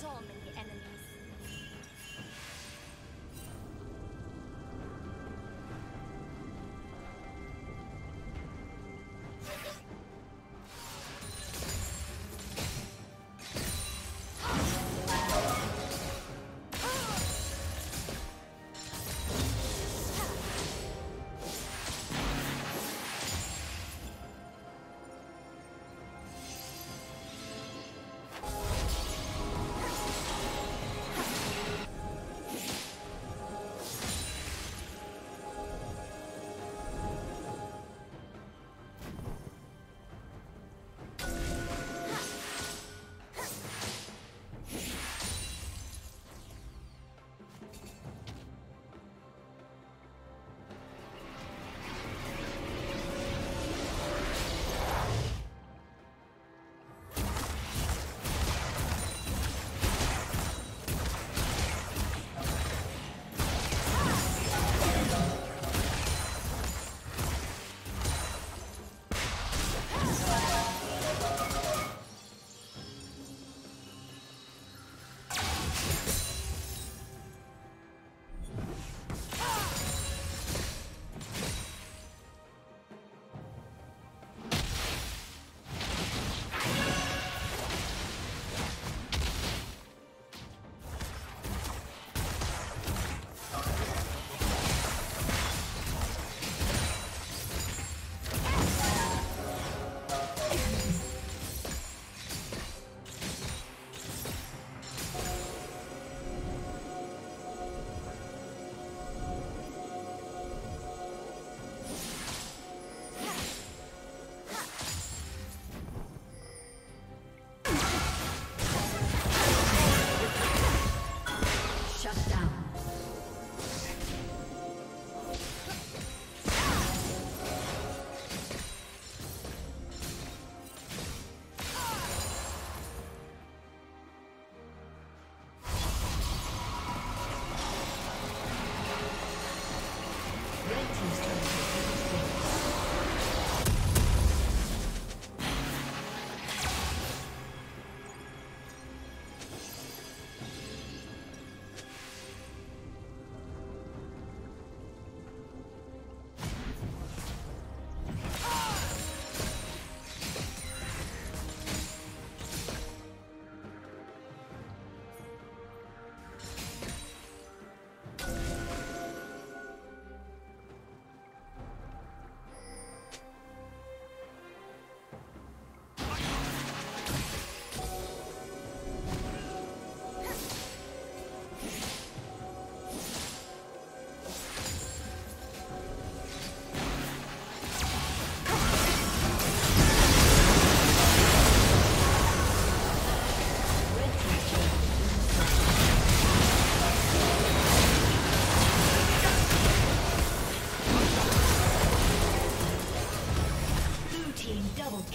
so many enemies.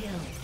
Kill.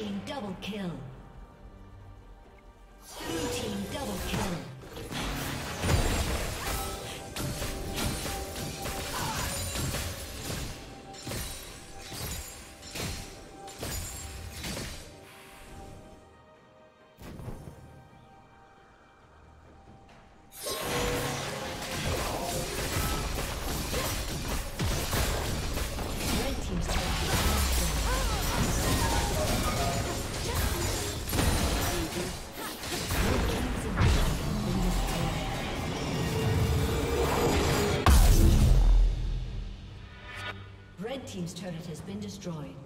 team double kill. Team's turret has been destroyed.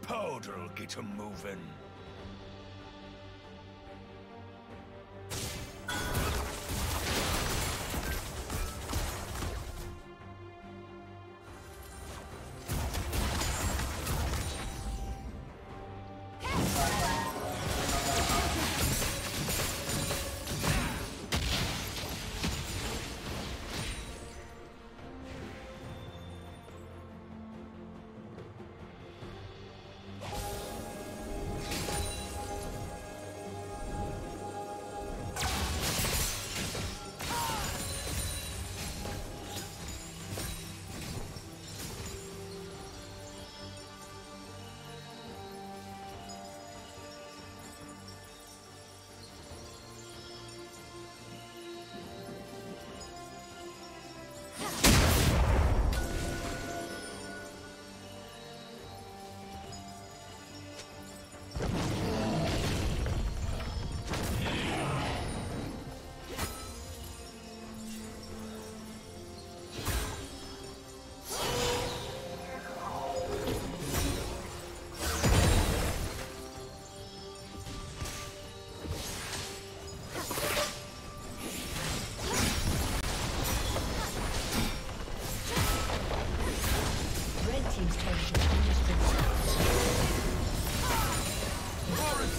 Powder'll get 'em moving.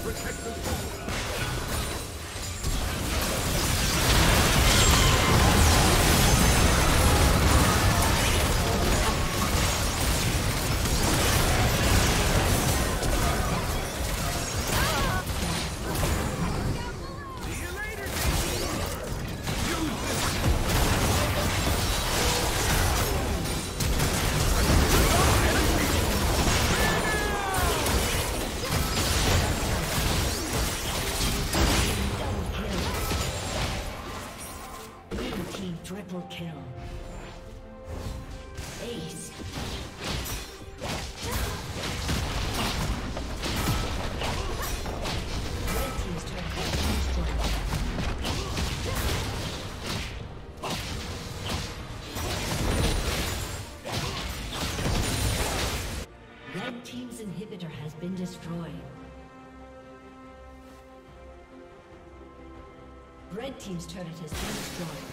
Protect the kill. Ace. Red team's inhibitor has been destroyed. Red team's turret has been destroyed.